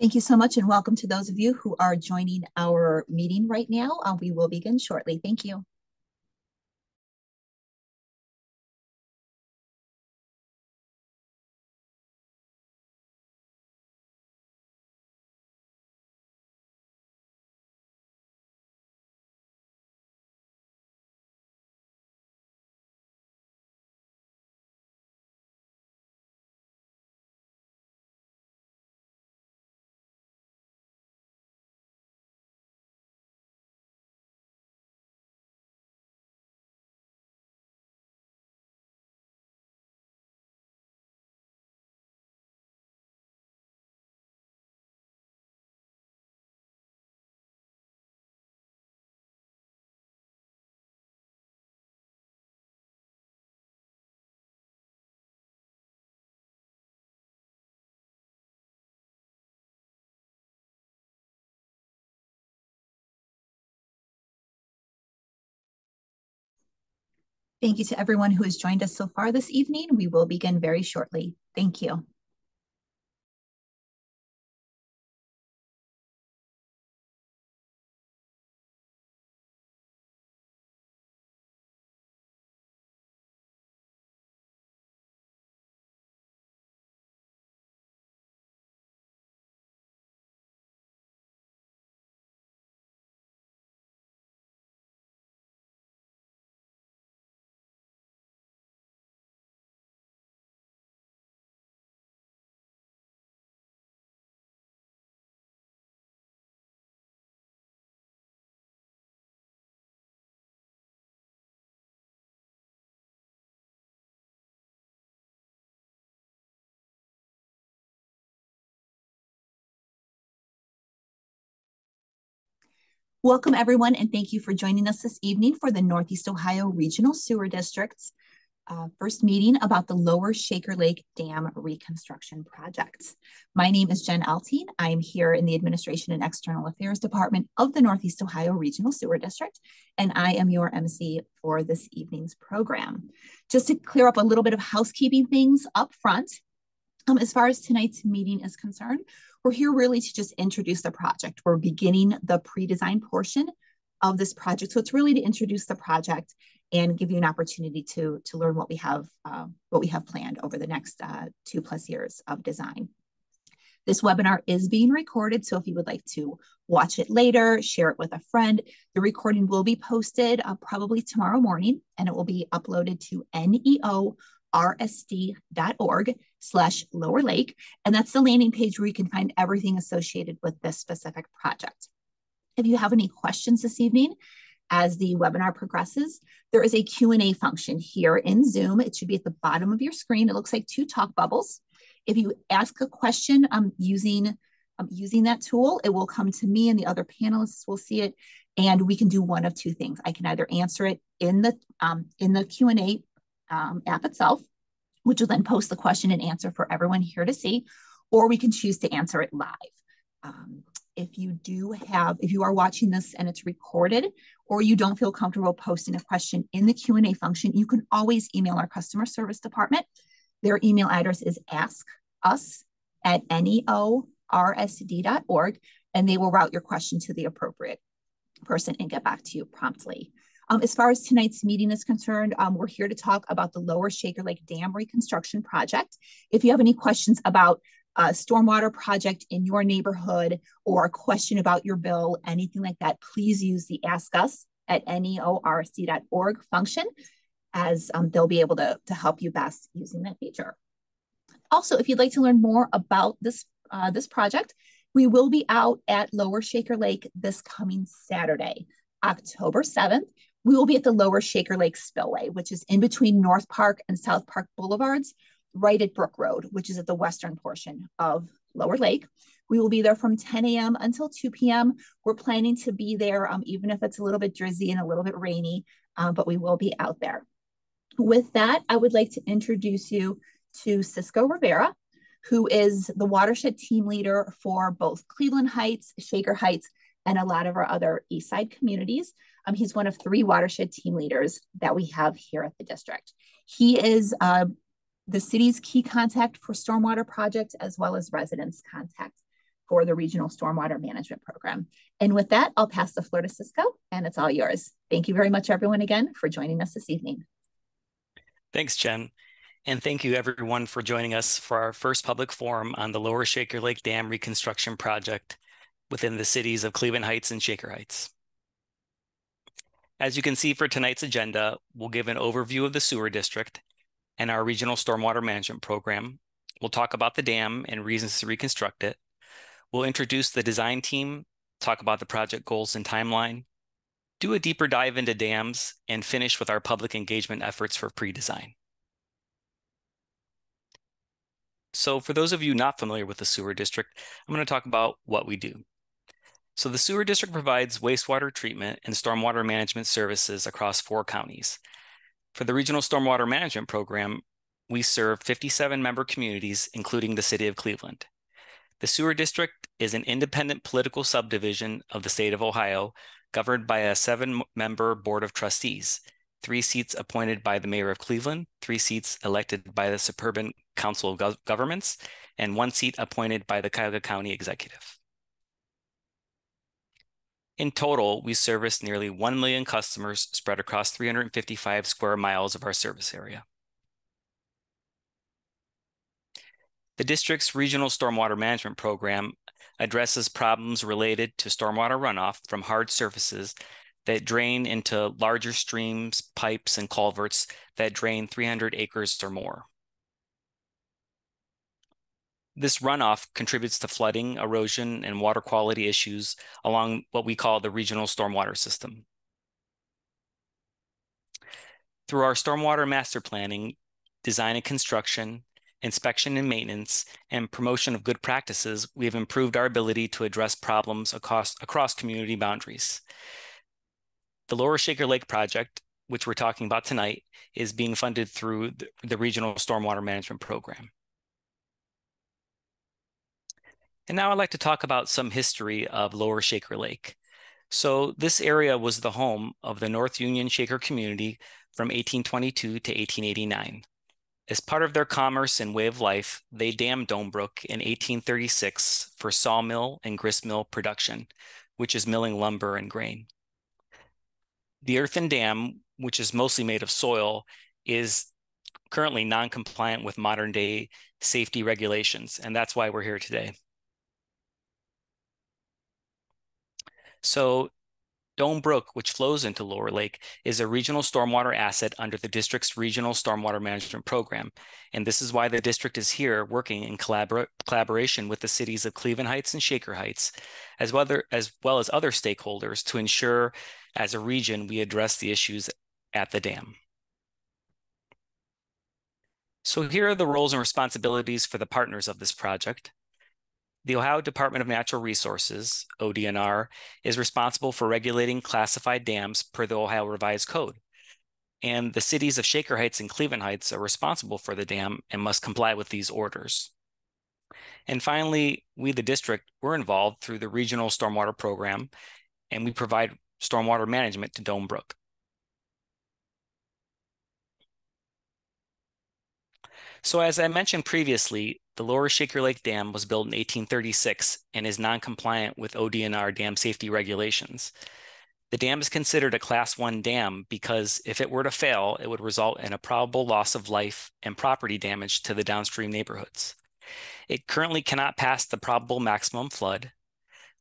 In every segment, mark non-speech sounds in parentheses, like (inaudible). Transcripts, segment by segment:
Thank you so much and welcome to those of you who are joining our meeting right now. Uh, we will begin shortly. Thank you. Thank you to everyone who has joined us so far this evening. We will begin very shortly. Thank you. Welcome everyone and thank you for joining us this evening for the Northeast Ohio Regional Sewer District's uh, first meeting about the Lower Shaker Lake Dam Reconstruction Project. My name is Jen Altine. I am here in the Administration and External Affairs Department of the Northeast Ohio Regional Sewer District, and I am your MC for this evening's program. Just to clear up a little bit of housekeeping things up front, um, as far as tonight's meeting is concerned, we're here really to just introduce the project. We're beginning the pre-design portion of this project. So it's really to introduce the project and give you an opportunity to, to learn what we have uh, what we have planned over the next uh, two plus years of design. This webinar is being recorded, so if you would like to watch it later, share it with a friend, the recording will be posted uh, probably tomorrow morning, and it will be uploaded to NEO rsd.org slash lower lake. And that's the landing page where you can find everything associated with this specific project. If you have any questions this evening, as the webinar progresses, there is a Q&A function here in Zoom. It should be at the bottom of your screen. It looks like two talk bubbles. If you ask a question um, using, um, using that tool, it will come to me and the other panelists will see it. And we can do one of two things. I can either answer it in the, um, in the Q&A um, app itself, which will then post the question and answer for everyone here to see, or we can choose to answer it live. Um, if you do have, if you are watching this and it's recorded, or you don't feel comfortable posting a question in the Q&A function, you can always email our customer service department. Their email address is ask us at neorsd.org, and they will route your question to the appropriate person and get back to you promptly. Um, as far as tonight's meeting is concerned, um, we're here to talk about the Lower Shaker Lake Dam Reconstruction Project. If you have any questions about a stormwater project in your neighborhood or a question about your bill, anything like that, please use the Ask Us at neorsd.org function as um, they'll be able to, to help you best using that feature. Also, if you'd like to learn more about this, uh, this project, we will be out at Lower Shaker Lake this coming Saturday, October 7th we will be at the lower Shaker Lake Spillway, which is in between North Park and South Park Boulevards, right at Brook Road, which is at the western portion of Lower Lake. We will be there from 10 a.m. until 2 p.m. We're planning to be there, um, even if it's a little bit drizzly and a little bit rainy, um, but we will be out there. With that, I would like to introduce you to Cisco Rivera, who is the watershed team leader for both Cleveland Heights, Shaker Heights, and a lot of our other East Side communities. Um, he's one of three watershed team leaders that we have here at the district. He is uh, the city's key contact for stormwater projects as well as residents contact for the Regional Stormwater Management Program. And with that, I'll pass the floor to Cisco, and it's all yours. Thank you very much, everyone, again, for joining us this evening. Thanks, Jen. And thank you, everyone, for joining us for our first public forum on the Lower Shaker Lake Dam Reconstruction Project within the cities of Cleveland Heights and Shaker Heights. As you can see for tonight's agenda, we'll give an overview of the sewer district and our regional stormwater management program. We'll talk about the dam and reasons to reconstruct it. We'll introduce the design team, talk about the project goals and timeline, do a deeper dive into dams, and finish with our public engagement efforts for pre-design. So for those of you not familiar with the sewer district, I'm going to talk about what we do. So the sewer district provides wastewater treatment and stormwater management services across four counties. For the Regional Stormwater Management Program, we serve 57 member communities, including the city of Cleveland. The sewer district is an independent political subdivision of the state of Ohio, governed by a seven member board of trustees, three seats appointed by the mayor of Cleveland, three seats elected by the Suburban Council of Go Governments, and one seat appointed by the Cuyahoga County Executive. In total, we service nearly 1 million customers spread across 355 square miles of our service area. The district's regional stormwater management program addresses problems related to stormwater runoff from hard surfaces that drain into larger streams, pipes, and culverts that drain 300 acres or more. This runoff contributes to flooding, erosion, and water quality issues along what we call the regional stormwater system. Through our stormwater master planning, design and construction, inspection and maintenance, and promotion of good practices, we have improved our ability to address problems across, across community boundaries. The Lower Shaker Lake project, which we're talking about tonight, is being funded through the, the Regional Stormwater Management Program. And now I'd like to talk about some history of Lower Shaker Lake. So this area was the home of the North Union Shaker community from 1822 to 1889. As part of their commerce and way of life, they dammed Doan Brook in 1836 for sawmill and gristmill production, which is milling lumber and grain. The earthen dam, which is mostly made of soil, is currently non-compliant with modern day safety regulations, and that's why we're here today. So Doan Brook, which flows into Lower Lake, is a regional stormwater asset under the district's regional stormwater management program. And this is why the district is here working in collabor collaboration with the cities of Cleveland Heights and Shaker Heights, as well, as well as other stakeholders to ensure as a region we address the issues at the dam. So here are the roles and responsibilities for the partners of this project. The Ohio Department of Natural Resources, ODNR, is responsible for regulating classified dams per the Ohio Revised Code. And the cities of Shaker Heights and Cleveland Heights are responsible for the dam and must comply with these orders. And finally, we, the district, we're involved through the Regional Stormwater Program, and we provide stormwater management to Doan Brook. So as I mentioned previously, the Lower Shaker Lake Dam was built in 1836 and is non-compliant with ODNR dam safety regulations. The dam is considered a class one dam because if it were to fail, it would result in a probable loss of life and property damage to the downstream neighborhoods. It currently cannot pass the probable maximum flood,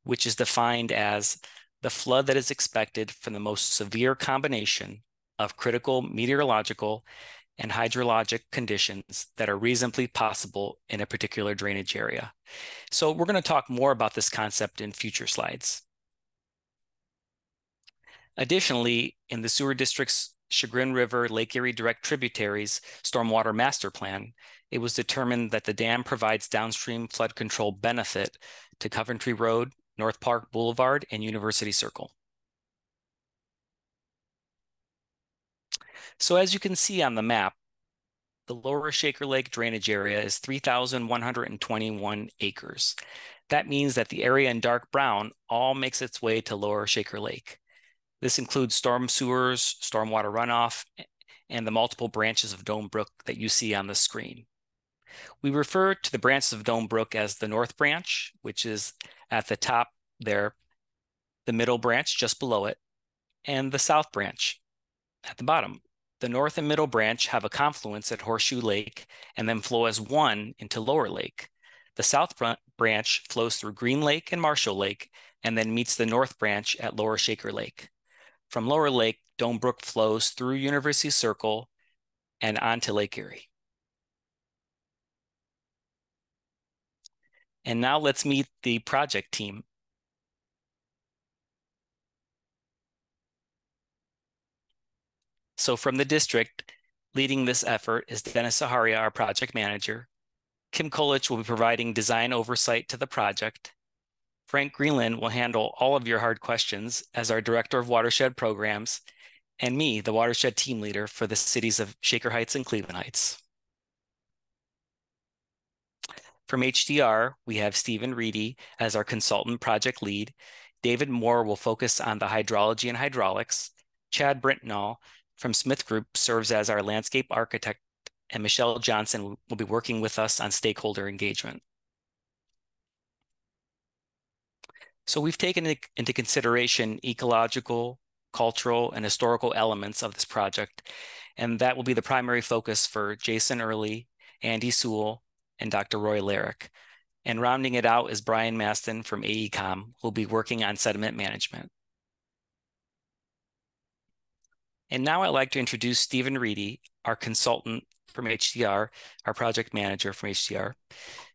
which is defined as the flood that is expected from the most severe combination of critical meteorological and hydrologic conditions that are reasonably possible in a particular drainage area. So we're going to talk more about this concept in future slides. Additionally, in the sewer district's Chagrin River Lake Erie direct tributaries stormwater master plan, it was determined that the dam provides downstream flood control benefit to Coventry Road, North Park Boulevard, and University Circle. So as you can see on the map, the lower Shaker Lake drainage area is 3,121 acres. That means that the area in dark brown all makes its way to lower Shaker Lake. This includes storm sewers, stormwater runoff, and the multiple branches of Doan Brook that you see on the screen. We refer to the branches of Doan Brook as the North Branch, which is at the top there, the middle branch just below it, and the South Branch at the bottom. The North and Middle Branch have a confluence at Horseshoe Lake and then flow as one into Lower Lake. The South Branch flows through Green Lake and Marshall Lake and then meets the North Branch at Lower Shaker Lake. From Lower Lake, Doan Brook flows through University Circle and onto Lake Erie. And now let's meet the project team. So from the district, leading this effort is Dennis Saharia, our project manager. Kim Kolich will be providing design oversight to the project. Frank Greenland will handle all of your hard questions as our Director of Watershed Programs, and me, the Watershed Team Leader for the cities of Shaker Heights and Cleveland Heights. From HDR, we have Stephen Reedy as our consultant project lead. David Moore will focus on the hydrology and hydraulics. Chad Brentnall from Smith Group serves as our landscape architect, and Michelle Johnson will be working with us on stakeholder engagement. So we've taken into consideration ecological, cultural, and historical elements of this project, and that will be the primary focus for Jason Early, Andy Sewell, and Dr. Roy Larrick. And rounding it out is Brian Maston from AECOM, who will be working on sediment management. And now I'd like to introduce Stephen Reedy, our consultant from HDR, our project manager from HDR.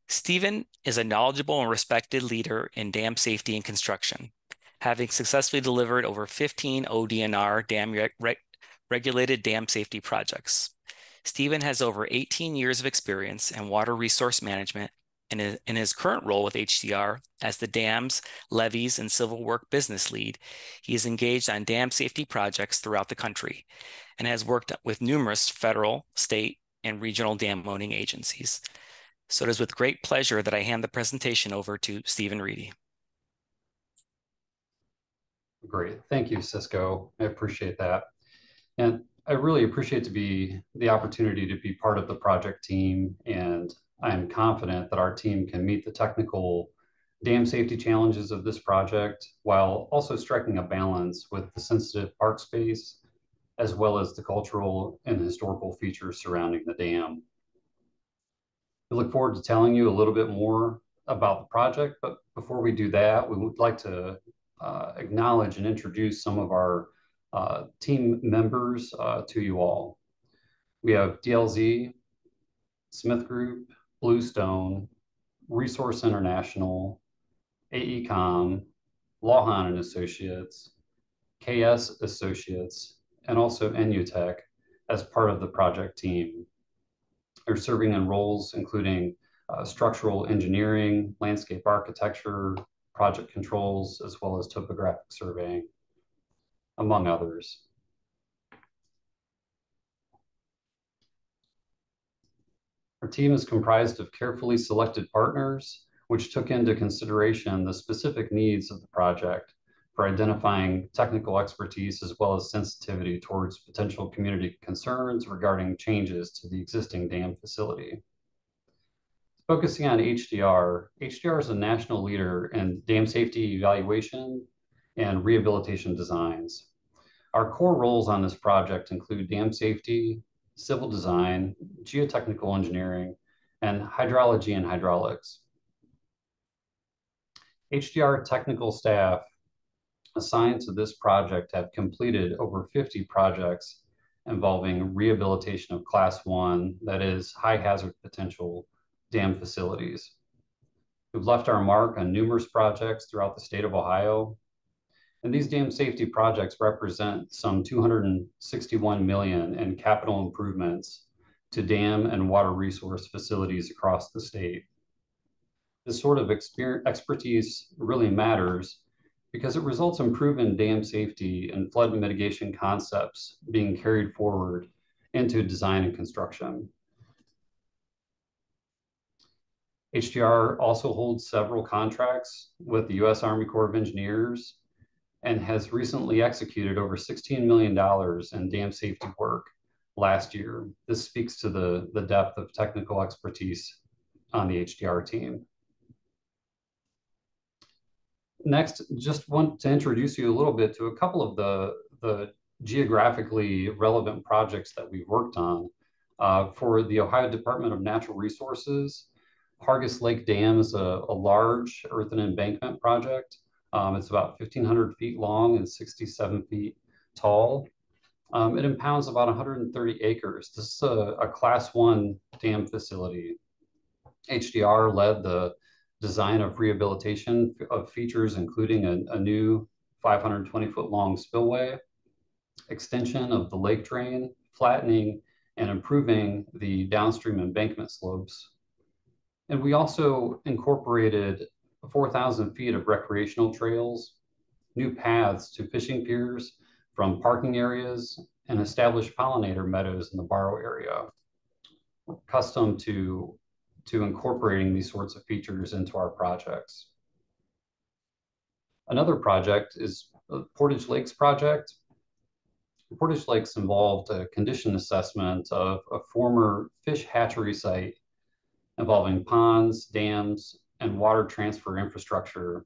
Stephen is a knowledgeable and respected leader in dam safety and construction, having successfully delivered over 15 ODNR dam re regulated dam safety projects. Stephen has over 18 years of experience in water resource management and in his current role with HDR as the dams, levees, and civil work business lead, he is engaged on dam safety projects throughout the country and has worked with numerous federal, state, and regional dam owning agencies. So it is with great pleasure that I hand the presentation over to Stephen Reedy. Great. Thank you, Cisco. I appreciate that. And I really appreciate to be the opportunity to be part of the project team, and I'm confident that our team can meet the technical dam safety challenges of this project while also striking a balance with the sensitive park space as well as the cultural and historical features surrounding the dam. We look forward to telling you a little bit more about the project, but before we do that, we would like to uh, acknowledge and introduce some of our uh, team members uh, to you all. We have DLZ, Smith Group, Bluestone, Resource International, AECOM, Lawhon and Associates, KS Associates, and also Enutech as part of the project team. They're serving in roles including uh, structural engineering, landscape architecture, project controls, as well as topographic surveying among others. Team is comprised of carefully selected partners, which took into consideration the specific needs of the project for identifying technical expertise as well as sensitivity towards potential community concerns regarding changes to the existing dam facility. Focusing on HDR, HDR is a national leader in dam safety evaluation and rehabilitation designs. Our core roles on this project include dam safety, civil design, geotechnical engineering, and hydrology and hydraulics. HDR technical staff assigned to this project have completed over 50 projects involving rehabilitation of class one, that is high hazard potential dam facilities. We've left our mark on numerous projects throughout the state of Ohio, and these dam safety projects represent some 261 million in capital improvements to dam and water resource facilities across the state. This sort of expertise really matters because it results in proven dam safety and flood mitigation concepts being carried forward into design and construction. HDR also holds several contracts with the U.S. Army Corps of Engineers and has recently executed over $16 million in dam safety work last year. This speaks to the, the depth of technical expertise on the HDR team. Next, just want to introduce you a little bit to a couple of the, the geographically relevant projects that we've worked on. Uh, for the Ohio Department of Natural Resources, Hargus Lake Dam is a, a large earthen embankment project. Um, it's about 1,500 feet long and 67 feet tall. Um, it impounds about 130 acres. This is a, a class one dam facility. HDR led the design of rehabilitation of features, including a, a new 520 foot long spillway, extension of the lake drain, flattening, and improving the downstream embankment slopes. And we also incorporated 4,000 feet of recreational trails, new paths to fishing piers from parking areas, and established pollinator meadows in the borrow area. We're accustomed to, to incorporating these sorts of features into our projects. Another project is the Portage Lakes project. Portage Lakes involved a condition assessment of a former fish hatchery site involving ponds, dams, and water transfer infrastructure.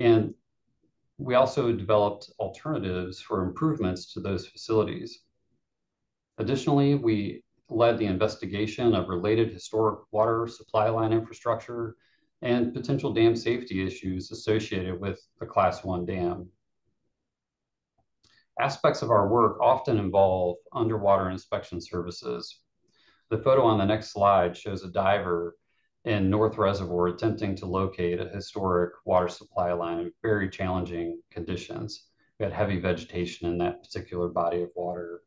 And we also developed alternatives for improvements to those facilities. Additionally, we led the investigation of related historic water supply line infrastructure and potential dam safety issues associated with the class one dam. Aspects of our work often involve underwater inspection services. The photo on the next slide shows a diver in North Reservoir attempting to locate a historic water supply line in very challenging conditions. We had heavy vegetation in that particular body of water.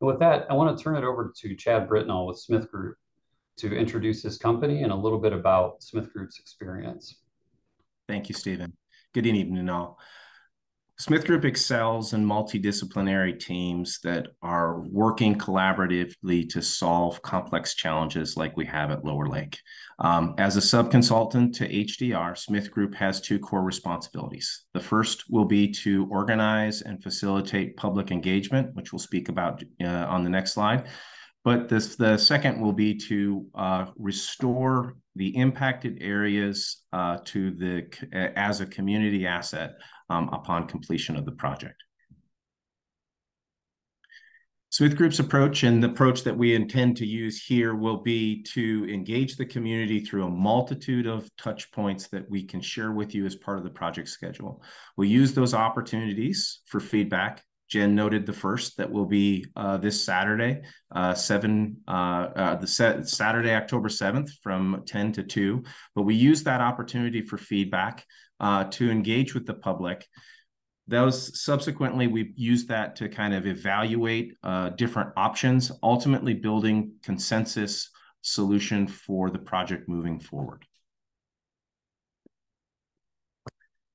And with that, I want to turn it over to Chad Britnall with Smith Group to introduce his company and a little bit about Smith Group's experience. Thank you, Stephen. Good evening, all. Smith Group excels in multidisciplinary teams that are working collaboratively to solve complex challenges like we have at Lower Lake. Um, as a subconsultant to HDR, Smith Group has two core responsibilities. The first will be to organize and facilitate public engagement, which we'll speak about uh, on the next slide. But this, the second will be to uh, restore the impacted areas uh, to the as a community asset um, upon completion of the project. Smith Group's approach and the approach that we intend to use here will be to engage the community through a multitude of touch points that we can share with you as part of the project schedule. We'll use those opportunities for feedback. Jen noted the first that will be uh, this Saturday, uh, seven, uh, uh the Saturday, October 7th from 10 to 2. But we use that opportunity for feedback uh, to engage with the public. Those subsequently, we used that to kind of evaluate uh, different options, ultimately building consensus solution for the project moving forward.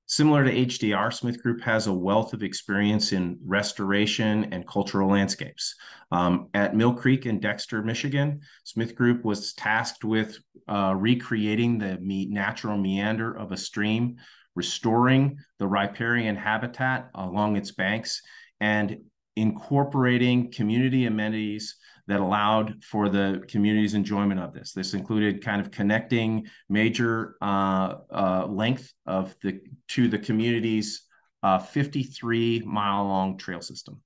Similar to HDR, Smith Group has a wealth of experience in restoration and cultural landscapes. Um, at Mill Creek in Dexter, Michigan, Smith Group was tasked with uh, recreating the natural meander of a stream, restoring the riparian habitat along its banks, and incorporating community amenities that allowed for the community's enjoyment of this. This included kind of connecting major uh, uh, length of the to the community's uh, 53 mile long trail system.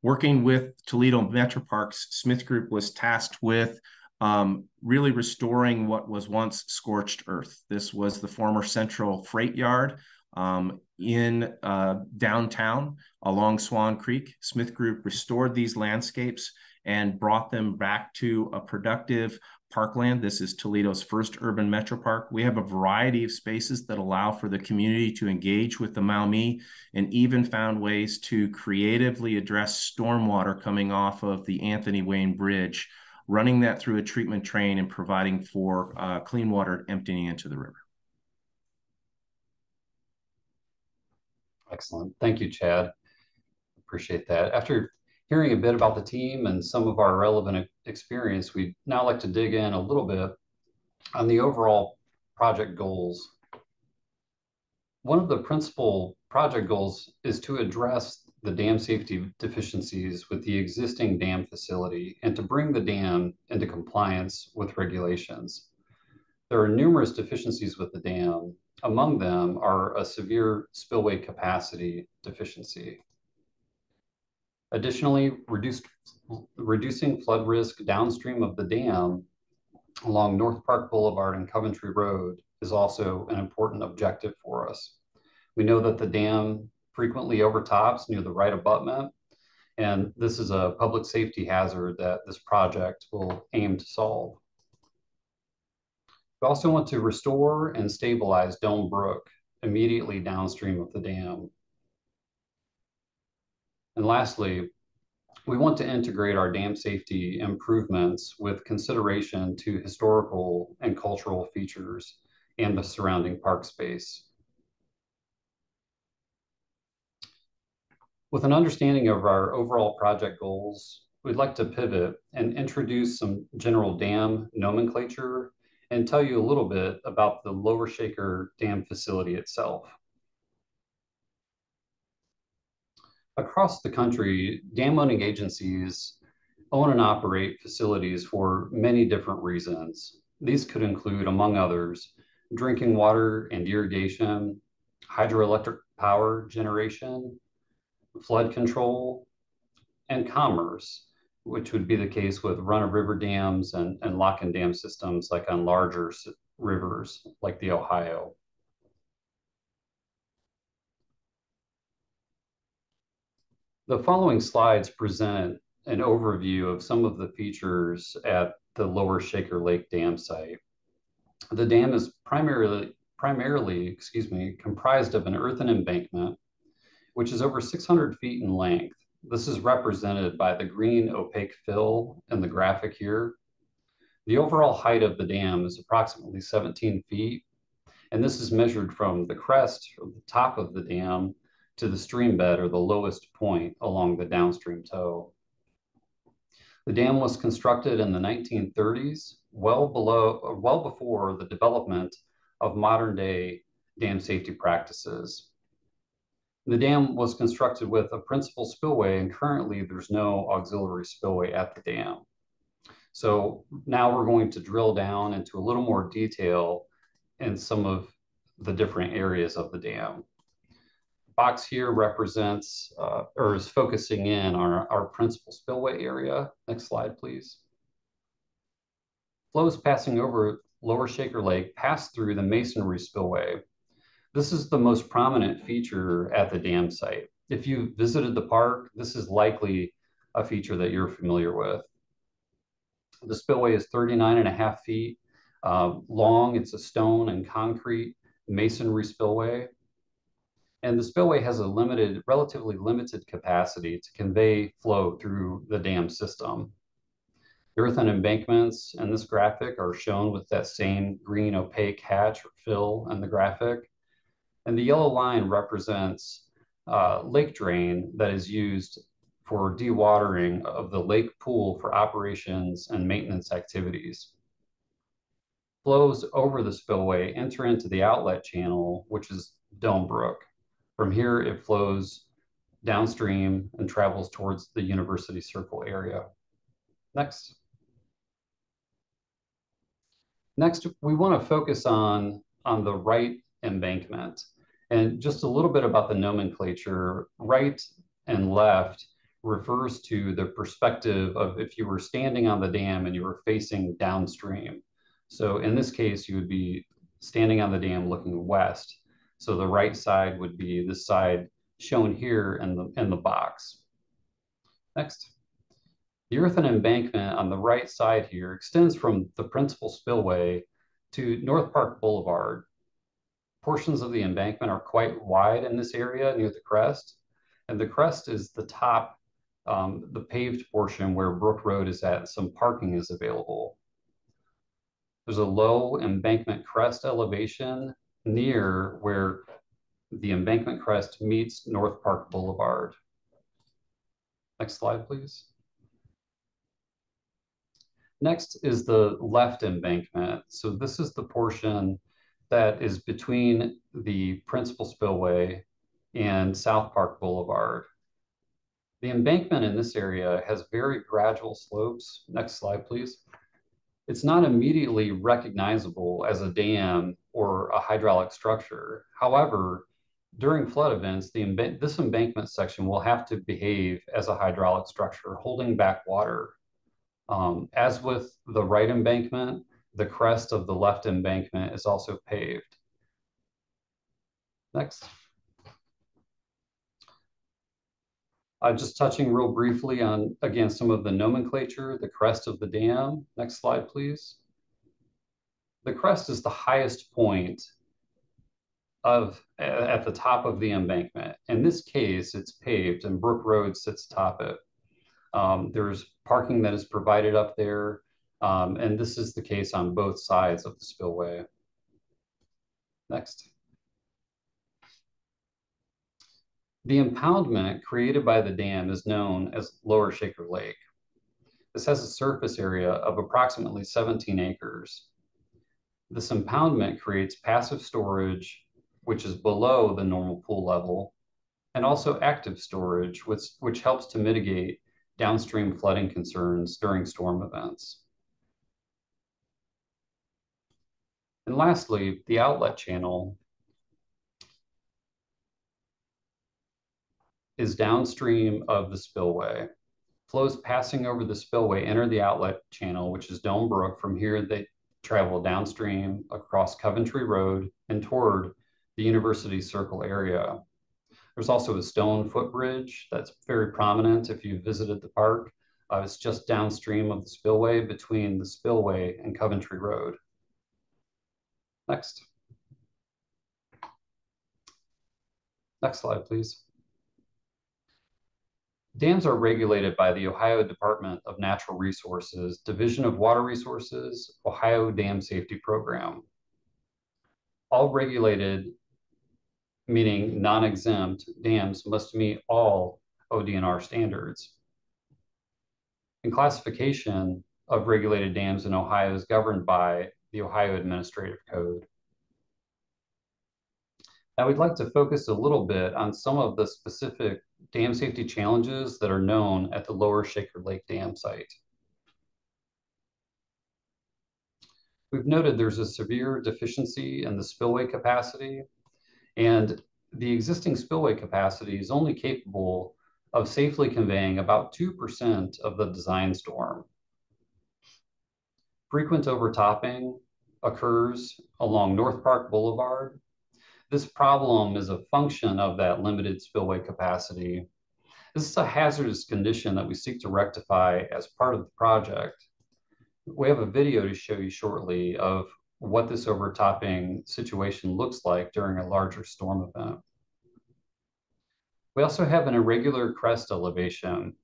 Working with Toledo Metro Parks, Smith Group was tasked with um, really restoring what was once scorched earth. This was the former Central Freight Yard um, in uh, downtown along Swan Creek. Smith Group restored these landscapes and brought them back to a productive parkland. This is Toledo's first urban metro park. We have a variety of spaces that allow for the community to engage with the Maumee and even found ways to creatively address stormwater coming off of the Anthony Wayne Bridge, running that through a treatment train and providing for uh, clean water emptying into the river. Excellent. Thank you, Chad. Appreciate that. After hearing a bit about the team and some of our relevant experience, we'd now like to dig in a little bit on the overall project goals. one of the principal project goals is to address the dam safety deficiencies with the existing dam facility and to bring the dam into compliance with regulations. There are numerous deficiencies with the dam. Among them are a severe spillway capacity deficiency. Additionally, reduced, reducing flood risk downstream of the dam along North Park Boulevard and Coventry Road is also an important objective for us. We know that the dam frequently overtops near the right abutment, and this is a public safety hazard that this project will aim to solve. We also want to restore and stabilize Doan Brook immediately downstream of the dam. And lastly, we want to integrate our dam safety improvements with consideration to historical and cultural features and the surrounding park space. With an understanding of our overall project goals, we'd like to pivot and introduce some general dam nomenclature and tell you a little bit about the Lower Shaker Dam facility itself. Across the country, dam owning agencies own and operate facilities for many different reasons. These could include, among others, drinking water and irrigation, hydroelectric power generation, flood control, and commerce, which would be the case with run-of-river dams and, and lock and dam systems like on larger rivers like the Ohio. The following slides present an overview of some of the features at the Lower Shaker Lake Dam site. The dam is primarily, primarily, excuse me, comprised of an earthen embankment which is over 600 feet in length. This is represented by the green opaque fill in the graphic here. The overall height of the dam is approximately 17 feet, and this is measured from the crest or the top of the dam to the stream bed or the lowest point along the downstream toe. The dam was constructed in the 1930s, well below, well before the development of modern day dam safety practices. The dam was constructed with a principal spillway, and currently there's no auxiliary spillway at the dam. So now we're going to drill down into a little more detail in some of the different areas of the dam. Box here represents uh, or is focusing in on our, our principal spillway area. Next slide, please. Flows passing over Lower Shaker Lake pass through the masonry spillway this is the most prominent feature at the dam site. If you visited the park, this is likely a feature that you're familiar with. The spillway is 39 and a half feet uh, long. It's a stone and concrete masonry spillway. And the spillway has a limited, relatively limited capacity to convey flow through the dam system. The earthen embankments in this graphic are shown with that same green opaque hatch or fill in the graphic. And the yellow line represents uh, lake drain that is used for dewatering of the lake pool for operations and maintenance activities. Flows over the spillway enter into the outlet channel, which is Doan Brook. From here, it flows downstream and travels towards the University Circle area. Next. Next, we want to focus on, on the right embankment. And just a little bit about the nomenclature, right and left refers to the perspective of if you were standing on the dam and you were facing downstream. So in this case, you would be standing on the dam looking west. So the right side would be the side shown here in the, in the box. Next. The earthen embankment on the right side here extends from the principal spillway to North Park Boulevard portions of the embankment are quite wide in this area near the crest. And the crest is the top, um, the paved portion where Brook Road is at, some parking is available. There's a low embankment crest elevation near where the embankment crest meets North Park Boulevard. Next slide, please. Next is the left embankment. So this is the portion that is between the principal spillway and South Park Boulevard. The embankment in this area has very gradual slopes. Next slide, please. It's not immediately recognizable as a dam or a hydraulic structure. However, during flood events, the this embankment section will have to behave as a hydraulic structure, holding back water. Um, as with the right embankment, the crest of the left embankment is also paved. Next. Uh, just touching real briefly on, again, some of the nomenclature, the crest of the dam. Next slide, please. The crest is the highest point of at the top of the embankment. In this case, it's paved and Brook Road sits atop it. Um, there's parking that is provided up there. Um, and this is the case on both sides of the spillway. Next. The impoundment created by the dam is known as Lower Shaker Lake. This has a surface area of approximately 17 acres. This impoundment creates passive storage, which is below the normal pool level, and also active storage, which, which helps to mitigate downstream flooding concerns during storm events. And lastly, the outlet channel is downstream of the spillway. Flows passing over the spillway enter the outlet channel, which is Doan Brook. From here, they travel downstream across Coventry Road and toward the University Circle area. There's also a stone footbridge that's very prominent if you've visited the park. Uh, it's just downstream of the spillway between the spillway and Coventry Road. Next. Next slide, please. Dams are regulated by the Ohio Department of Natural Resources, Division of Water Resources, Ohio Dam Safety Program. All regulated, meaning non-exempt, dams must meet all ODNR standards. And classification of regulated dams in Ohio is governed by the Ohio Administrative Code. Now we'd like to focus a little bit on some of the specific dam safety challenges that are known at the Lower Shaker Lake Dam site. We've noted there's a severe deficiency in the spillway capacity, and the existing spillway capacity is only capable of safely conveying about 2% of the design storm. Frequent overtopping occurs along North Park Boulevard. This problem is a function of that limited spillway capacity. This is a hazardous condition that we seek to rectify as part of the project. We have a video to show you shortly of what this overtopping situation looks like during a larger storm event. We also have an irregular crest elevation.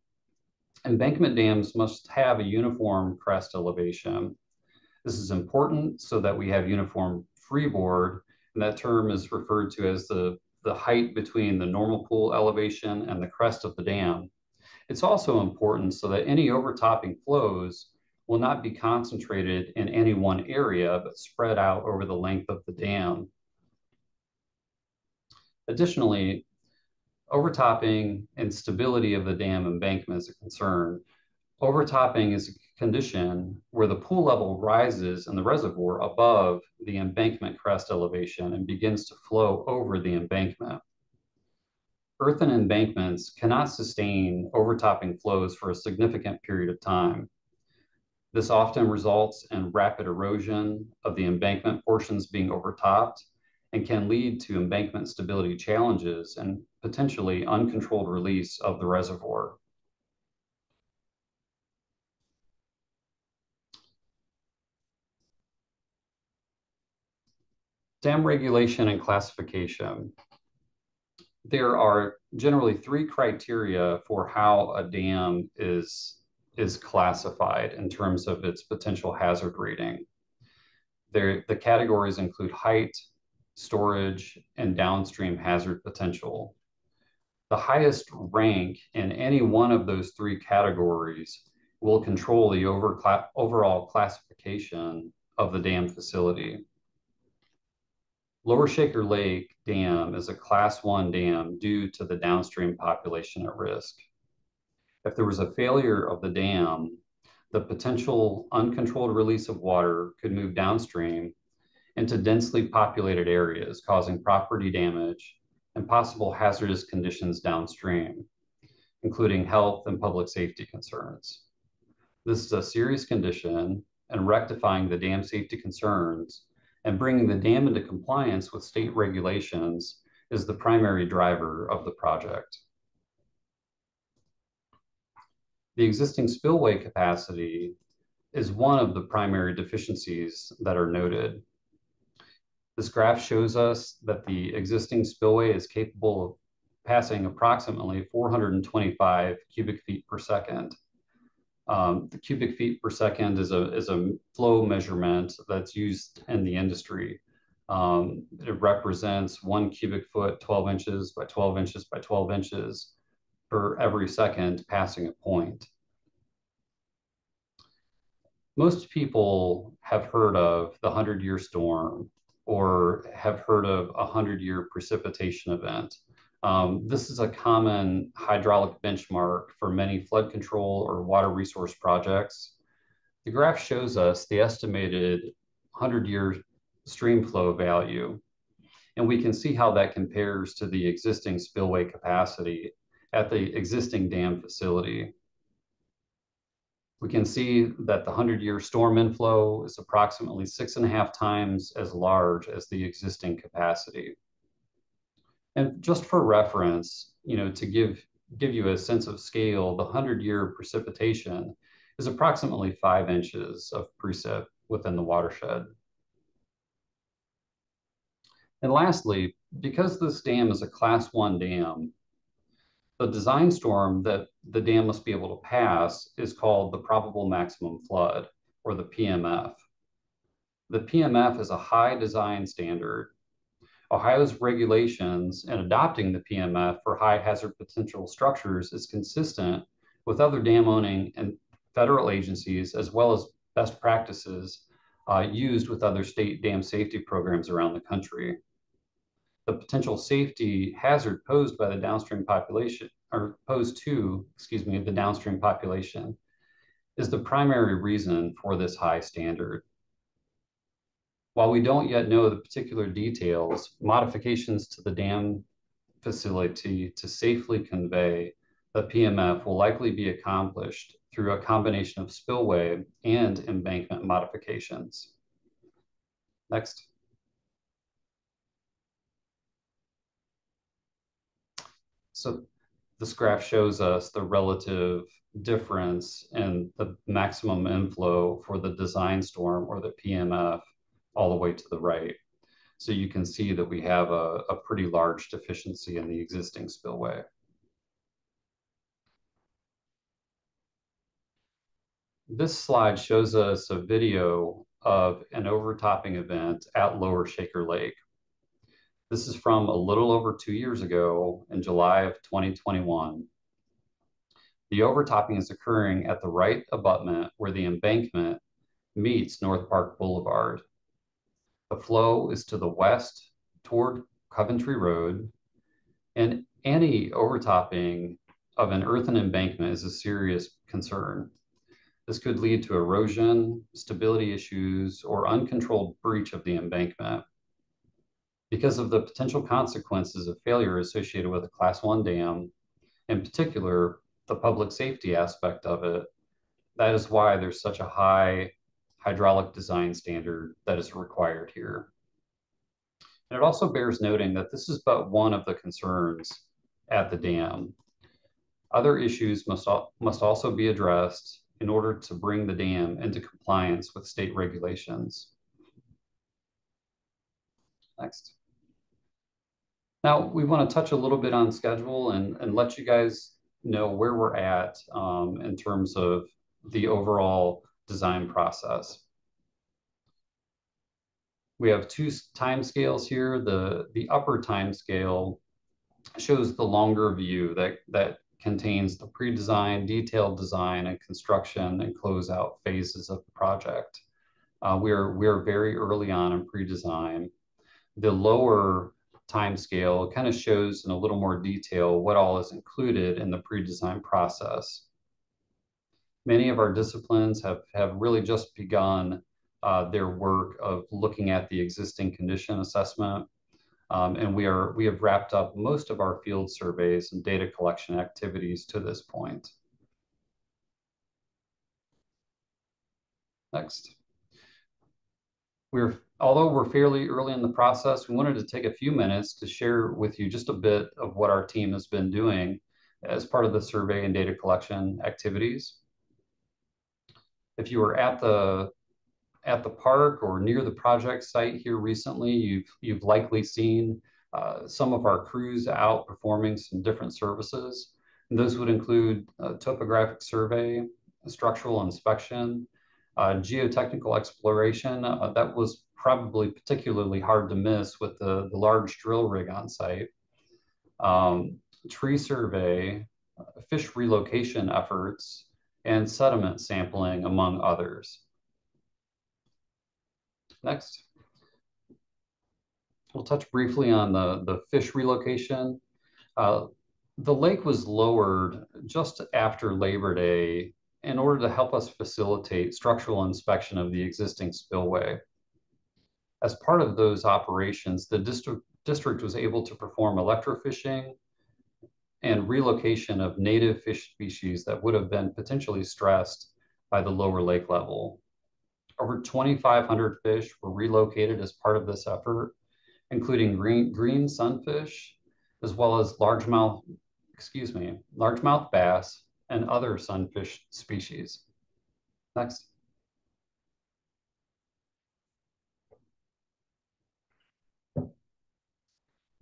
Embankment dams must have a uniform crest elevation. This is important so that we have uniform freeboard, and that term is referred to as the, the height between the normal pool elevation and the crest of the dam. It's also important so that any overtopping flows will not be concentrated in any one area, but spread out over the length of the dam. Additionally, overtopping and stability of the dam embankment is a concern. Overtopping is a condition where the pool level rises in the reservoir above the embankment crest elevation and begins to flow over the embankment. Earthen embankments cannot sustain overtopping flows for a significant period of time. This often results in rapid erosion of the embankment portions being overtopped and can lead to embankment stability challenges and potentially uncontrolled release of the reservoir. Dam regulation and classification. There are generally three criteria for how a dam is, is classified in terms of its potential hazard rating. There, the categories include height, storage, and downstream hazard potential. The highest rank in any one of those three categories will control the over overall classification of the dam facility. Lower Shaker Lake Dam is a class one dam due to the downstream population at risk. If there was a failure of the dam, the potential uncontrolled release of water could move downstream into densely populated areas, causing property damage and possible hazardous conditions downstream, including health and public safety concerns. This is a serious condition, and rectifying the dam safety concerns and bringing the dam into compliance with state regulations is the primary driver of the project. The existing spillway capacity is one of the primary deficiencies that are noted. This graph shows us that the existing spillway is capable of passing approximately 425 cubic feet per second. Um, the cubic feet per second is a, is a flow measurement that's used in the industry. Um, it represents one cubic foot, 12 inches by 12 inches by 12 inches per every second passing a point. Most people have heard of the 100 year storm or have heard of a 100 year precipitation event. Um, this is a common hydraulic benchmark for many flood control or water resource projects. The graph shows us the estimated 100 year stream flow value and we can see how that compares to the existing spillway capacity at the existing dam facility. We can see that the 100-year storm inflow is approximately six and a half times as large as the existing capacity. And just for reference, you know, to give, give you a sense of scale, the 100-year precipitation is approximately five inches of precip within the watershed. And lastly, because this dam is a class one dam, the design storm that the dam must be able to pass is called the probable maximum flood, or the PMF. The PMF is a high design standard. Ohio's regulations and adopting the PMF for high hazard potential structures is consistent with other dam owning and federal agencies, as well as best practices uh, used with other state dam safety programs around the country the potential safety hazard posed by the downstream population, or posed to, excuse me, the downstream population, is the primary reason for this high standard. While we don't yet know the particular details, modifications to the dam facility to safely convey the PMF will likely be accomplished through a combination of spillway and embankment modifications. Next. So this graph shows us the relative difference in the maximum inflow for the design storm or the PMF all the way to the right. So you can see that we have a, a pretty large deficiency in the existing spillway. This slide shows us a video of an overtopping event at Lower Shaker Lake. This is from a little over two years ago in July of 2021. The overtopping is occurring at the right abutment where the embankment meets North Park Boulevard. The flow is to the west toward Coventry Road, and any overtopping of an earthen embankment is a serious concern. This could lead to erosion, stability issues, or uncontrolled breach of the embankment because of the potential consequences of failure associated with a class one dam, in particular, the public safety aspect of it. That is why there's such a high hydraulic design standard that is required here. And it also bears noting that this is but one of the concerns at the dam. Other issues must, must also be addressed in order to bring the dam into compliance with state regulations. Next. Now, we want to touch a little bit on schedule and, and let you guys know where we're at um, in terms of the overall design process. We have two time scales here. The, the upper time scale shows the longer view that, that contains the pre-design, detailed design, and construction and closeout phases of the project. Uh, we're, we're very early on in pre-design the lower time scale kind of shows in a little more detail what all is included in the pre-design process. Many of our disciplines have, have really just begun uh, their work of looking at the existing condition assessment. Um, and we are we have wrapped up most of our field surveys and data collection activities to this point. Next. We're although we're fairly early in the process, we wanted to take a few minutes to share with you just a bit of what our team has been doing as part of the survey and data collection activities. If you were at the at the park or near the project site here recently, you've you've likely seen uh, some of our crews out performing some different services. And those would include topographic survey, structural inspection, uh, geotechnical exploration. Uh, that was probably particularly hard to miss with the, the large drill rig on site. Um, tree survey, uh, fish relocation efforts, and sediment sampling, among others. Next. We'll touch briefly on the, the fish relocation. Uh, the lake was lowered just after Labor Day in order to help us facilitate structural inspection of the existing spillway. As part of those operations, the district, district was able to perform electrofishing and relocation of native fish species that would have been potentially stressed by the lower lake level. Over 2,500 fish were relocated as part of this effort, including green, green sunfish, as well as largemouth, excuse me, largemouth bass and other sunfish species. Next.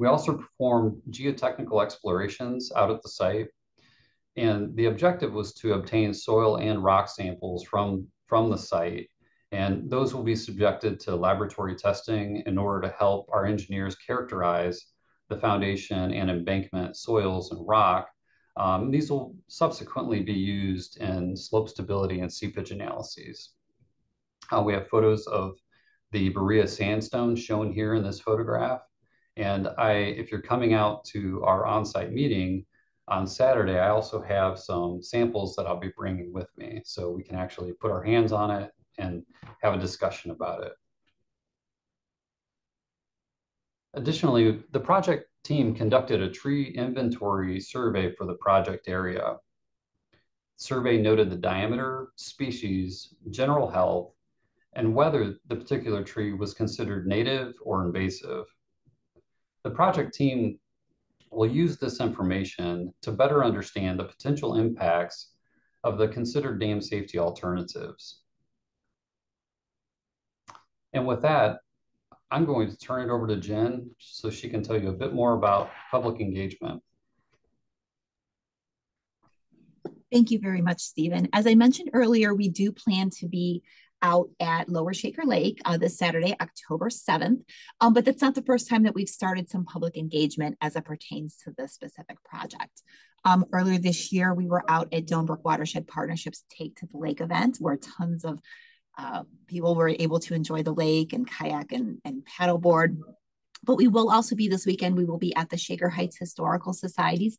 We also performed geotechnical explorations out at the site. And the objective was to obtain soil and rock samples from, from the site and those will be subjected to laboratory testing in order to help our engineers characterize the foundation and embankment soils and rock. Um, these will subsequently be used in slope stability and seepage analyses. Uh, we have photos of the Berea sandstone shown here in this photograph. And I, if you're coming out to our on-site meeting on Saturday, I also have some samples that I'll be bringing with me. So we can actually put our hands on it and have a discussion about it. Additionally, the project team conducted a tree inventory survey for the project area. survey noted the diameter, species, general health, and whether the particular tree was considered native or invasive. The project team will use this information to better understand the potential impacts of the considered dam safety alternatives. And with that, I'm going to turn it over to Jen so she can tell you a bit more about public engagement. Thank you very much, Stephen. As I mentioned earlier, we do plan to be out at Lower Shaker Lake uh, this Saturday, October 7th. Um, but that's not the first time that we've started some public engagement as it pertains to this specific project. Um, earlier this year, we were out at Doan Brook Watershed Partnerships Take to the Lake event where tons of uh, people were able to enjoy the lake and kayak and, and paddleboard. But we will also be this weekend, we will be at the Shaker Heights Historical Society's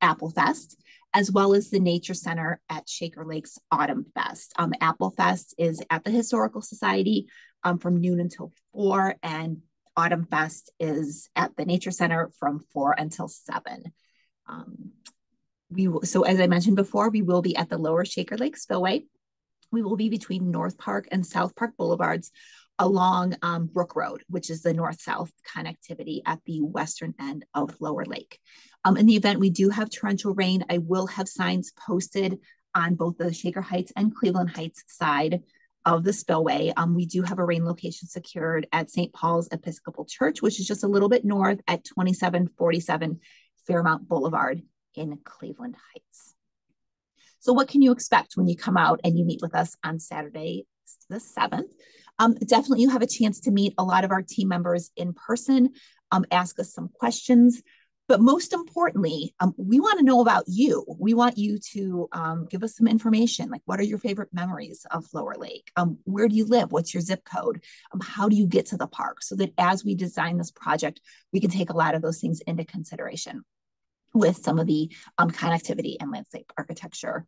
Apple Fest, as well as the Nature Center at Shaker Lake's Autumn Fest. Um, Apple Fest is at the Historical Society um, from noon until four, and Autumn Fest is at the Nature Center from four until seven. Um, we will, so as I mentioned before, we will be at the Lower Shaker Lake Spillway we will be between North Park and South Park Boulevards along um, Brook Road, which is the north-south connectivity at the western end of Lower Lake. Um, in the event we do have torrential rain, I will have signs posted on both the Shaker Heights and Cleveland Heights side of the spillway. Um, we do have a rain location secured at St. Paul's Episcopal Church, which is just a little bit north at 2747 Fairmount Boulevard in Cleveland Heights. So what can you expect when you come out and you meet with us on Saturday, the 7th? Um, definitely you have a chance to meet a lot of our team members in person, um, ask us some questions. But most importantly, um, we want to know about you. We want you to um, give us some information, like what are your favorite memories of Lower Lake? Um, where do you live? What's your zip code? Um, how do you get to the park? So that as we design this project, we can take a lot of those things into consideration with some of the um, connectivity and landscape architecture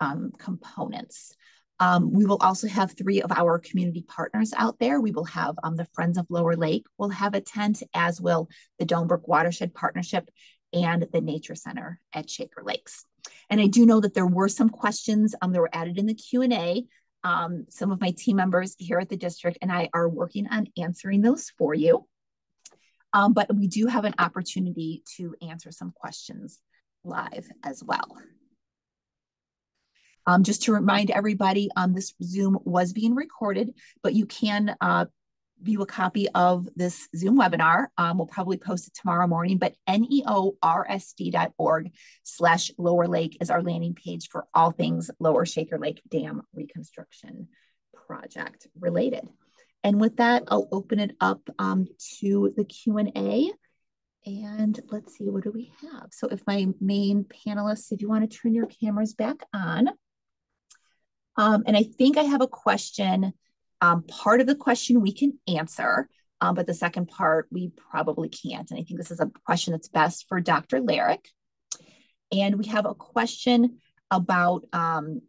um, components. Um, we will also have three of our community partners out there. We will have um, the Friends of Lower Lake will have a tent, as will the Doan Brook Watershed Partnership and the Nature Center at Shaker Lakes. And I do know that there were some questions um, that were added in the Q&A. Um, some of my team members here at the district and I are working on answering those for you. Um, but we do have an opportunity to answer some questions live as well. Um, just to remind everybody, um, this Zoom was being recorded, but you can uh, view a copy of this Zoom webinar. Um, we'll probably post it tomorrow morning, but neorsd.org slash Lower Lake is our landing page for all things Lower Shaker Lake Dam reconstruction project related. And with that, I'll open it up um, to the Q&A. And let's see, what do we have? So if my main panelists, if you want to turn your cameras back on, um, and I think I have a question. Um, part of the question we can answer, um, but the second part we probably can't. And I think this is a question that's best for Dr. Larrick. And we have a question about um,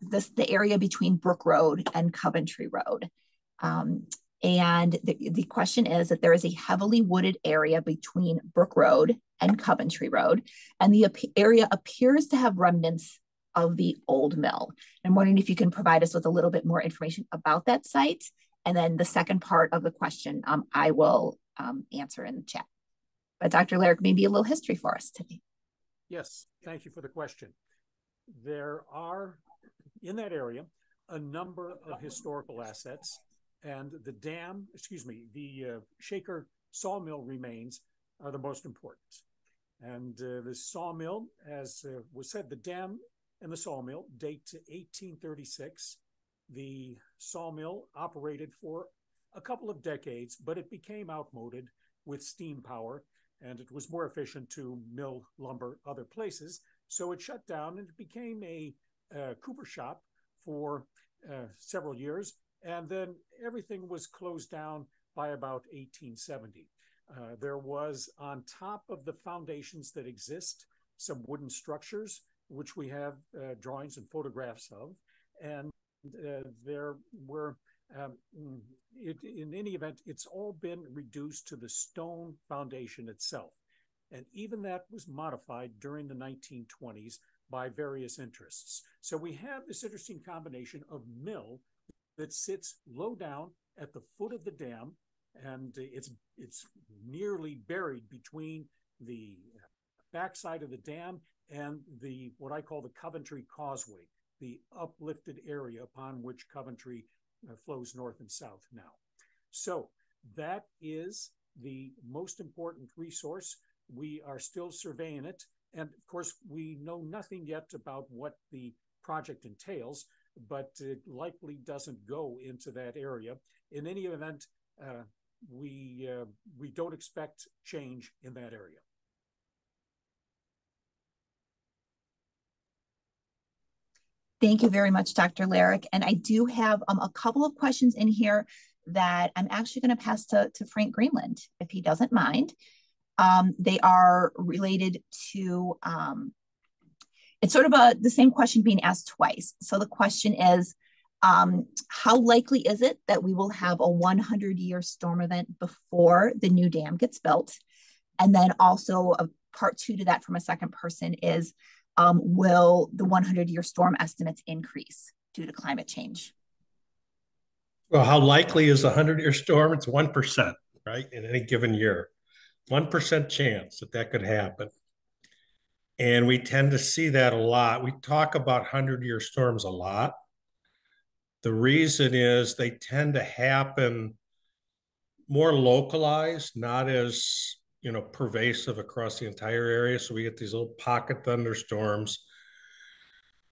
this, the area between Brook Road and Coventry Road. Um, and the, the question is that there is a heavily wooded area between Brook Road and Coventry Road, and the area appears to have remnants of the old mill. I'm wondering if you can provide us with a little bit more information about that site. And then the second part of the question, um, I will um, answer in the chat. But Dr. Larrick, maybe a little history for us today. Yes, thank you for the question. There are, in that area, a number of historical assets, and the dam, excuse me, the uh, Shaker sawmill remains are the most important. And uh, the sawmill, as uh, was said, the dam and the sawmill date to 1836. The sawmill operated for a couple of decades, but it became outmoded with steam power, and it was more efficient to mill lumber other places. So it shut down and it became a cooper shop for uh, several years. And then everything was closed down by about 1870. Uh, there was on top of the foundations that exist some wooden structures which we have uh, drawings and photographs of. And uh, there were, um, it, in any event, it's all been reduced to the stone foundation itself. And even that was modified during the 1920s by various interests. So we have this interesting combination of mill that sits low down at the foot of the dam, and it's it's nearly buried between the backside of the dam and the what I call the Coventry Causeway, the uplifted area upon which Coventry uh, flows north and south now. So that is the most important resource. We are still surveying it. And of course, we know nothing yet about what the project entails, but it likely doesn't go into that area. In any event, uh, we uh, we don't expect change in that area. Thank you very much, Dr. Larrick. And I do have um, a couple of questions in here that I'm actually going to pass to, to Frank Greenland, if he doesn't mind. Um, they are related to, um, it's sort of a the same question being asked twice. So the question is, um, how likely is it that we will have a 100 year storm event before the new dam gets built? And then also a part two to that from a second person is, um, will the 100 year storm estimates increase due to climate change? Well, how likely is a 100 year storm? It's 1%, right, in any given year. 1% chance that that could happen. And we tend to see that a lot. We talk about 100 year storms a lot. The reason is they tend to happen more localized, not as you know, pervasive across the entire area. So we get these little pocket thunderstorms.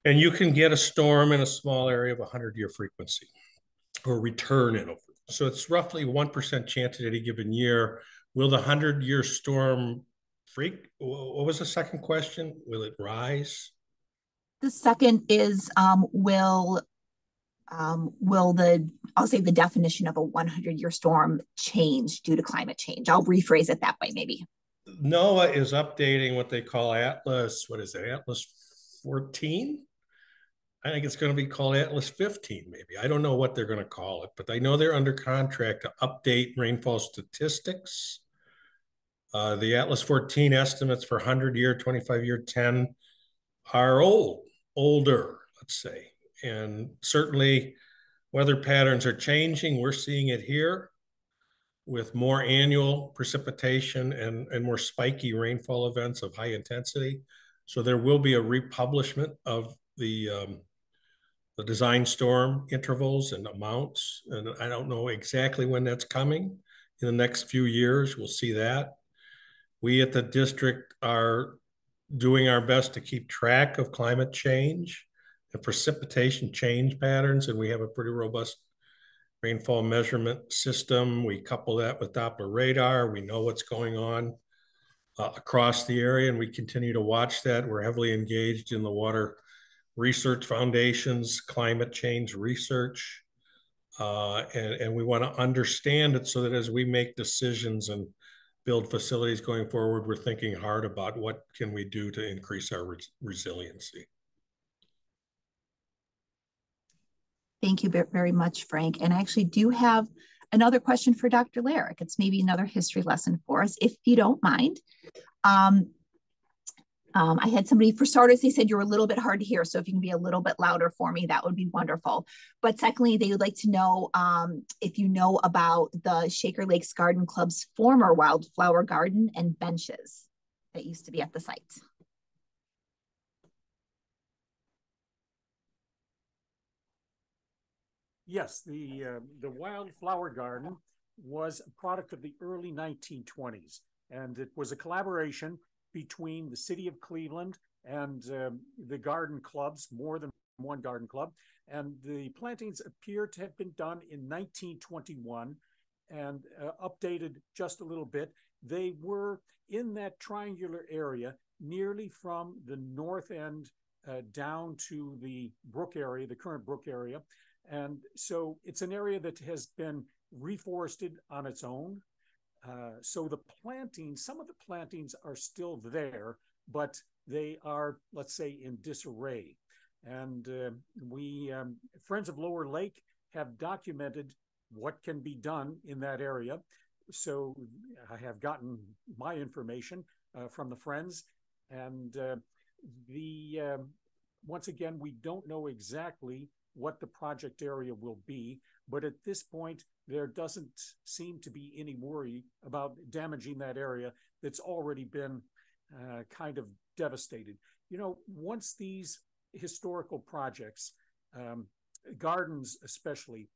And you can get a storm in a small area of 100 year frequency or return interval. So it's roughly 1% chance at any given year. Will the 100 year storm freak, what was the second question? Will it rise? The second is um, will um, will the I'll say the definition of a 100 year storm change due to climate change? I'll rephrase it that way, maybe. NOAA is updating what they call Atlas. What is it? Atlas 14. I think it's going to be called Atlas 15, maybe. I don't know what they're going to call it, but I know they're under contract to update rainfall statistics. Uh, the Atlas 14 estimates for 100 year, 25 year, 10 are old, older, let's say. And certainly weather patterns are changing. We're seeing it here with more annual precipitation and, and more spiky rainfall events of high intensity. So there will be a republishment of the um, the design storm intervals and amounts. And I don't know exactly when that's coming. In the next few years, we'll see that. We at the district are doing our best to keep track of climate change and precipitation change patterns, and we have a pretty robust rainfall measurement system. We couple that with Doppler radar. We know what's going on uh, across the area, and we continue to watch that. We're heavily engaged in the Water Research Foundation's climate change research. Uh, and, and we want to understand it so that as we make decisions and build facilities going forward, we're thinking hard about what can we do to increase our res resiliency. Thank you very much, Frank. And I actually do have another question for Dr. Larrick. It's maybe another history lesson for us, if you don't mind. Um, um, I had somebody, for starters, they said you're a little bit hard to hear. So if you can be a little bit louder for me, that would be wonderful. But secondly, they would like to know um, if you know about the Shaker Lakes Garden Club's former wildflower garden and benches that used to be at the site. Yes, the uh, the wildflower garden was a product of the early 1920s, and it was a collaboration between the city of Cleveland and um, the garden clubs, more than one garden club. And the plantings appear to have been done in 1921 and uh, updated just a little bit. They were in that triangular area, nearly from the north end uh, down to the brook area, the current brook area. And so it's an area that has been reforested on its own. Uh, so the plantings, some of the plantings are still there, but they are, let's say, in disarray. And uh, we, um, Friends of Lower Lake, have documented what can be done in that area. So I have gotten my information uh, from the Friends. And uh, the um, once again, we don't know exactly what the project area will be. But at this point, there doesn't seem to be any worry about damaging that area that's already been uh, kind of devastated. You know, once these historical projects, um, gardens especially,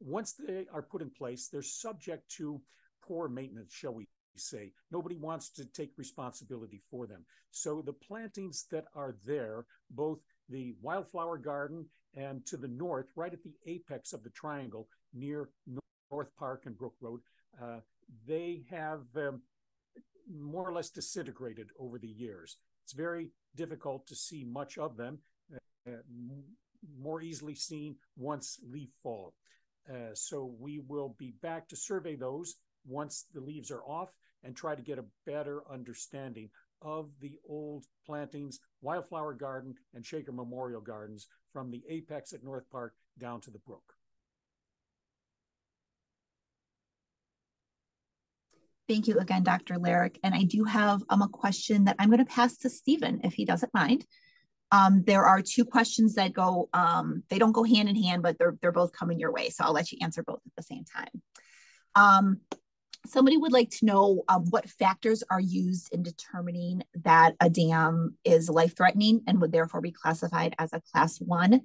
once they are put in place, they're subject to poor maintenance, shall we say. Nobody wants to take responsibility for them. So the plantings that are there, both the wildflower garden and to the north, right at the apex of the triangle near North Park and Brook Road, uh, they have um, more or less disintegrated over the years. It's very difficult to see much of them, uh, more easily seen once leaf fall. Uh, so we will be back to survey those once the leaves are off and try to get a better understanding of the old plantings, Wildflower Garden and Shaker Memorial Gardens from the apex at North Park down to the brook. Thank you again, Dr. Larrick. And I do have um, a question that I'm going to pass to Stephen, if he doesn't mind. Um, there are two questions that go, um, they don't go hand in hand, but they're, they're both coming your way. So I'll let you answer both at the same time. Somebody would like to know um, what factors are used in determining that a dam is life threatening and would therefore be classified as a class one.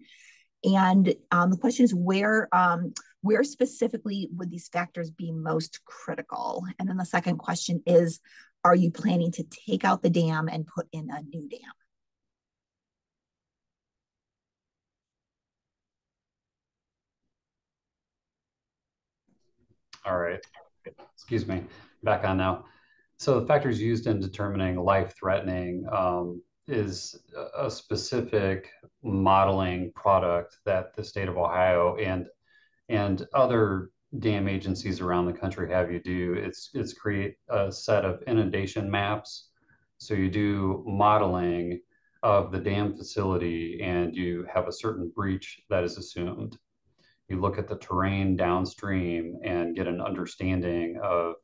And um, the question is where, um, where specifically would these factors be most critical? And then the second question is, are you planning to take out the dam and put in a new dam? All right excuse me, back on now. so the factors used in determining life-threatening um, is a specific modeling product that the state of Ohio and and other dam agencies around the country have you do. It's it's create a set of inundation maps. So you do modeling of the dam facility and you have a certain breach that is assumed. You look at the terrain downstream and get an understanding of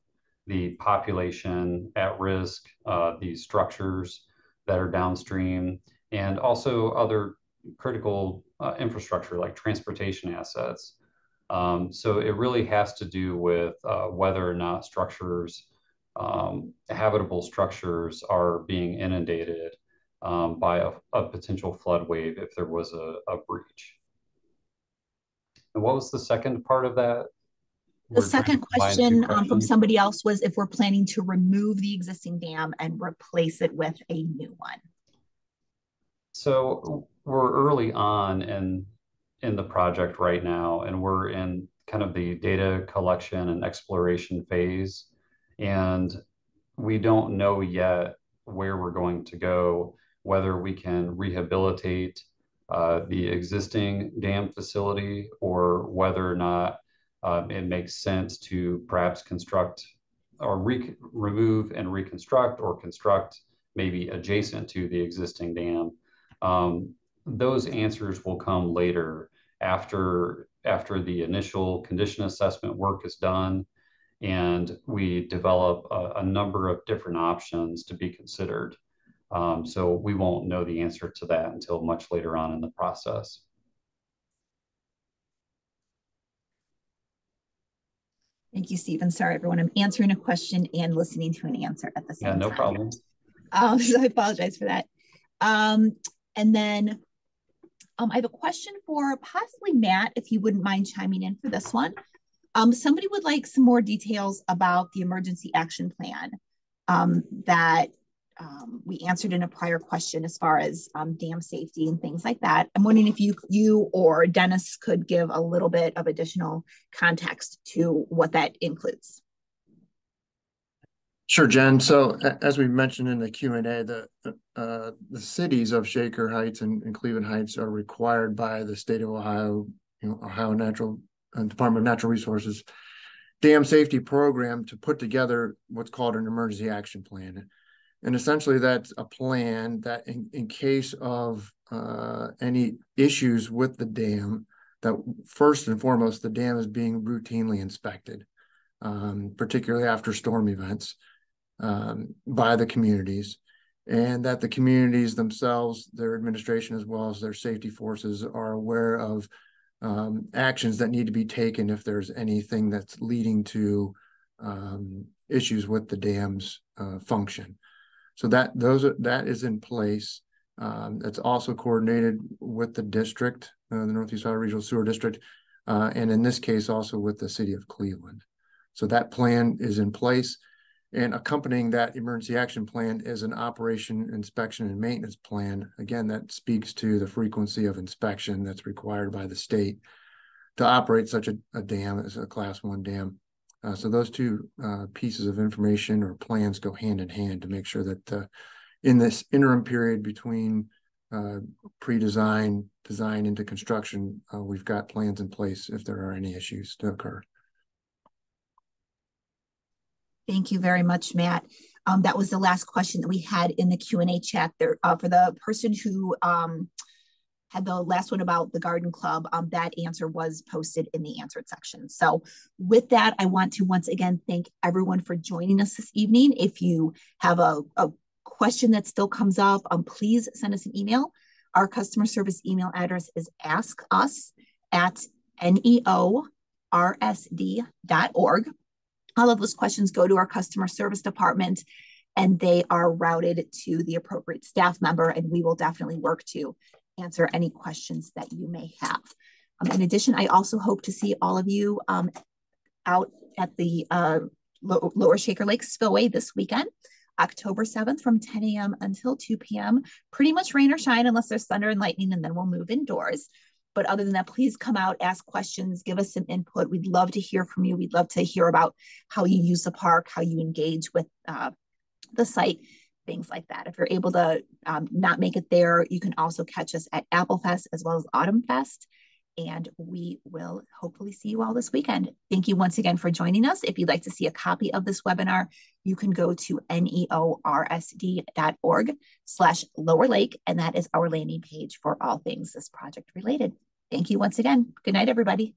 the population at risk, uh, the structures that are downstream, and also other critical uh, infrastructure like transportation assets. Um, so it really has to do with uh, whether or not structures, um, habitable structures, are being inundated um, by a, a, potential flood wave if there was a, a breach. And what was the second part of that? The second question um, from somebody else was if we're planning to remove the existing dam and replace it with a new one. So we're early on in in the project right now, and we're in kind of the data collection and exploration phase, and we don't know yet where we're going to go, whether we can rehabilitate uh, the existing dam facility or whether or not um, it makes sense to perhaps construct or re remove and reconstruct or construct maybe adjacent to the existing dam. Um, those answers will come later after after the initial condition assessment work is done and we develop a, a number of different options to be considered. Um, so we won't know the answer to that until much later on in the process. Thank you, Stephen. Sorry, everyone. I'm answering a question and listening to an answer at the same time. Yeah, no time. problem. Um, (laughs) so I apologize for that. Um, and then um, I have a question for possibly Matt, if you wouldn't mind chiming in for this one. Um, somebody would like some more details about the emergency action plan um, that um, we answered in a prior question as far as um, dam safety and things like that. I'm wondering if you you or Dennis could give a little bit of additional context to what that includes. Sure, Jen. So as we mentioned in the Q&A, the uh, the cities of Shaker Heights and, and, Cleveland Heights are required by the state of Ohio, you know, Ohio Natural uh, Department of Natural Resources dam safety program to put together what's called an emergency action plan. And essentially, that's a plan that, in, in case of uh, any issues with the dam, that first and foremost, the dam is being routinely inspected, um, particularly after storm events, um, by the communities, and that the communities themselves, their administration, as well as their safety forces, are aware of um, actions that need to be taken if there's anything that's leading to um, issues with the dam's uh, function. So that those are, that is in place. Um, it's also coordinated with the district, uh, the Northeast Ohio Regional Sewer District, uh, and in this case also with the city of Cleveland. So that plan is in place. And accompanying that emergency action plan is an operation, inspection, and maintenance plan. Again, that speaks to the frequency of inspection that's required by the state to operate such a, a dam as a class one dam. Uh, so those two uh, pieces of information or plans go hand in hand to make sure that uh, in this interim period between uh, pre-design, design into construction, uh, we've got plans in place if there are any issues to occur. Thank you very much, Matt. Um, that was the last question that we had in the Q&A chat there uh, for the person who um, had the last one about the garden club, um, that answer was posted in the answered section. So with that, I want to once again thank everyone for joining us this evening. If you have a, a question that still comes up, um, please send us an email. Our customer service email address is askus at neorsd.org. All of those questions go to our customer service department and they are routed to the appropriate staff member and we will definitely work to answer any questions that you may have. Um, in addition, I also hope to see all of you um, out at the uh, Lower Shaker Lake Spillway this weekend, October 7th from 10 a.m. until 2 p.m. Pretty much rain or shine unless there's thunder and lightning, and then we'll move indoors. But other than that, please come out, ask questions, give us some input. We'd love to hear from you. We'd love to hear about how you use the park, how you engage with uh, the site, things like that. If you're able to um, not make it there, you can also catch us at Apple Fest as well as Autumn Fest. And we will hopefully see you all this weekend. Thank you once again for joining us. If you'd like to see a copy of this webinar, you can go to neorsd.org slash lower lake, and that is our landing page for all things this project related. Thank you once again. Good night, everybody.